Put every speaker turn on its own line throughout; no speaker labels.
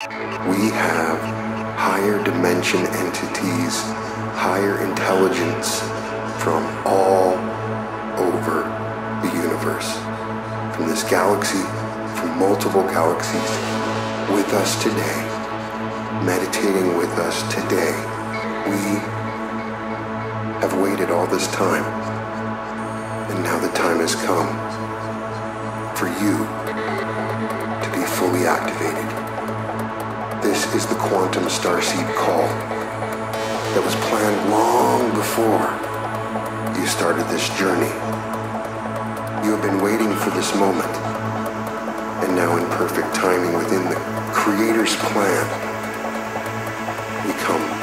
We have higher dimension entities, higher intelligence from all over the universe, from this galaxy, from multiple galaxies, with us today, meditating with us today. We have waited all this time, and now the time has come for you to be fully activated. This is the quantum starseed call that was planned long before you started this journey. You have been waiting for this moment, and now in perfect timing within the Creator's plan, we come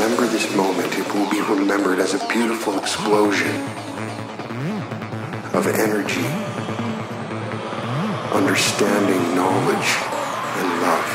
remember this moment, it will be remembered as a beautiful explosion of energy, understanding, knowledge, and love.